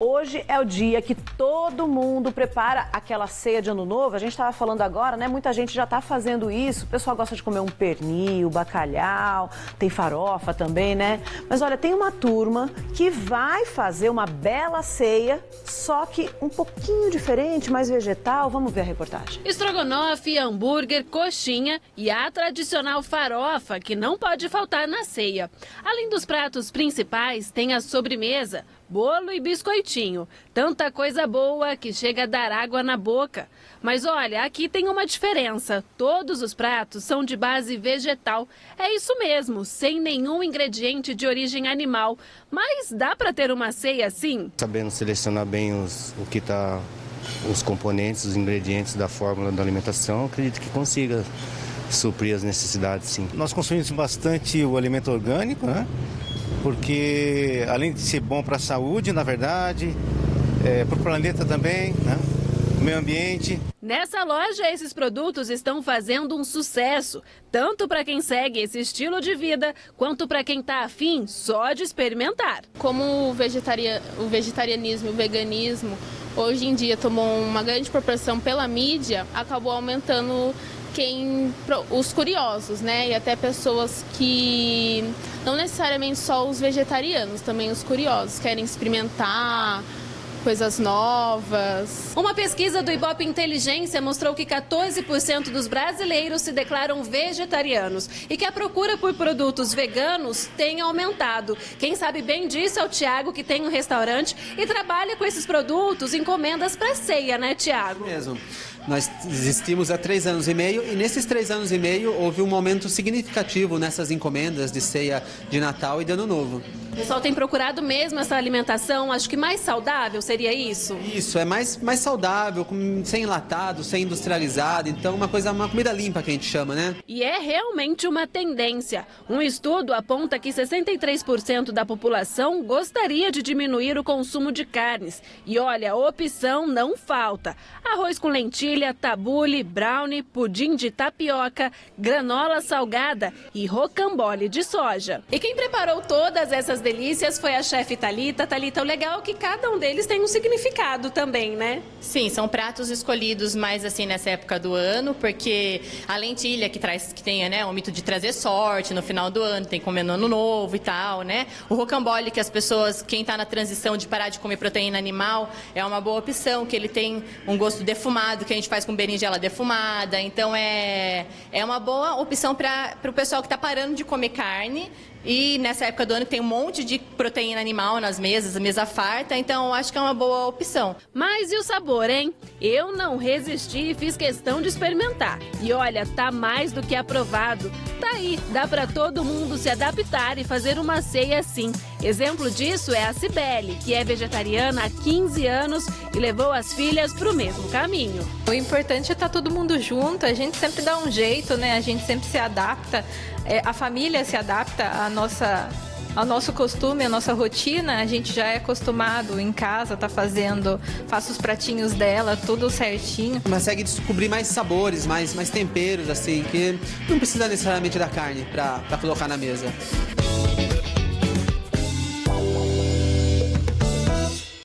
Hoje é o dia que todo mundo prepara aquela ceia de ano novo. A gente estava falando agora, né? Muita gente já está fazendo isso. O pessoal gosta de comer um pernil, bacalhau, tem farofa também, né? Mas olha, tem uma turma que vai fazer uma bela ceia, só que um pouquinho diferente, mais vegetal. Vamos ver a reportagem. Estrogonofe, hambúrguer, coxinha e a tradicional farofa, que não pode faltar na ceia. Além dos pratos principais, tem a sobremesa bolo e biscoitinho. Tanta coisa boa que chega a dar água na boca. Mas olha, aqui tem uma diferença. Todos os pratos são de base vegetal. É isso mesmo, sem nenhum ingrediente de origem animal. Mas dá para ter uma ceia assim? Sabendo selecionar bem os, o que tá, os componentes, os ingredientes da fórmula da alimentação, acredito que consiga suprir as necessidades, sim. Nós consumimos bastante o alimento orgânico, né? Porque além de ser bom para a saúde, na verdade, é, para o planeta também, né? o meio ambiente. Nessa loja, esses produtos estão fazendo um sucesso, tanto para quem segue esse estilo de vida, quanto para quem está afim só de experimentar. Como o, vegetaria, o vegetarianismo e o veganismo hoje em dia tomou uma grande proporção pela mídia, acabou aumentando quem os curiosos, né? E até pessoas que não necessariamente só os vegetarianos, também os curiosos querem experimentar coisas novas. Uma pesquisa do Ibope Inteligência mostrou que 14% dos brasileiros se declaram vegetarianos e que a procura por produtos veganos tem aumentado. Quem sabe bem disso é o Tiago, que tem um restaurante e trabalha com esses produtos, encomendas para ceia, né, Tiago? Mesmo. Nós existimos há três anos e meio e nesses três anos e meio houve um aumento significativo nessas encomendas de ceia de Natal e de Ano Novo. O pessoal tem procurado mesmo essa alimentação, acho que mais saudável seria isso? Isso, é mais, mais saudável, sem enlatado, sem industrializado, então uma coisa, uma comida limpa que a gente chama, né? E é realmente uma tendência. Um estudo aponta que 63% da população gostaria de diminuir o consumo de carnes. E olha, opção não falta. Arroz com lentilha, tabule, brownie, pudim de tapioca, granola salgada e rocambole de soja. E quem preparou todas essas delícias foi a chefe Talita. Talita, o legal é que cada um deles tem um significado também, né? Sim, são pratos escolhidos mais assim nessa época do ano, porque a lentilha que traz que tem, né, o mito de trazer sorte no final do ano, tem comendo ano novo e tal, né? O rocambole que as pessoas, quem está na transição de parar de comer proteína animal, é uma boa opção, que ele tem um gosto defumado, que a gente faz com berinjela defumada. Então é é uma boa opção para o pessoal que está parando de comer carne e nessa época do ano tem um monte de proteína animal nas mesas, a mesa farta, então acho que é uma boa opção. Mas e o sabor, hein? Eu não resisti e fiz questão de experimentar. E olha, tá mais do que aprovado. Tá aí, dá para todo mundo se adaptar e fazer uma ceia assim. Exemplo disso é a Cibele, que é vegetariana há 15 anos e levou as filhas para o mesmo caminho. O importante é estar tá todo mundo junto, a gente sempre dá um jeito, né? A gente sempre se adapta, é, a família se adapta à nossa ao nosso costume, à nossa rotina, a gente já é acostumado em casa, tá fazendo, faço os pratinhos dela, tudo certinho. Consegue descobrir mais sabores, mais, mais temperos, assim, que não precisa necessariamente da carne para colocar na mesa.